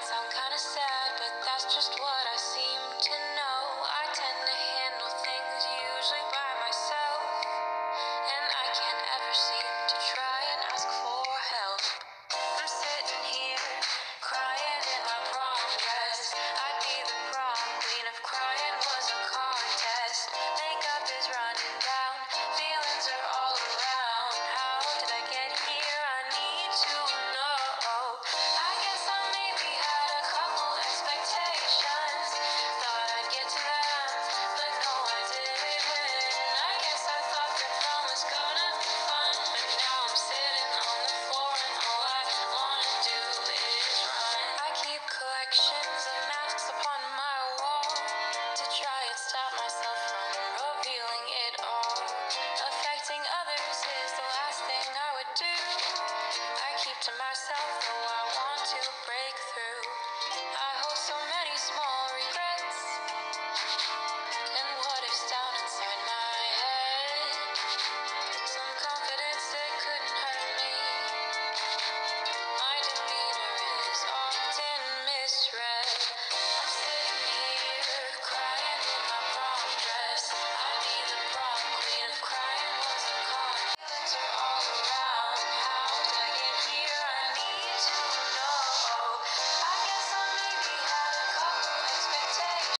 might sound kinda sad, but that's just what I seem to know. to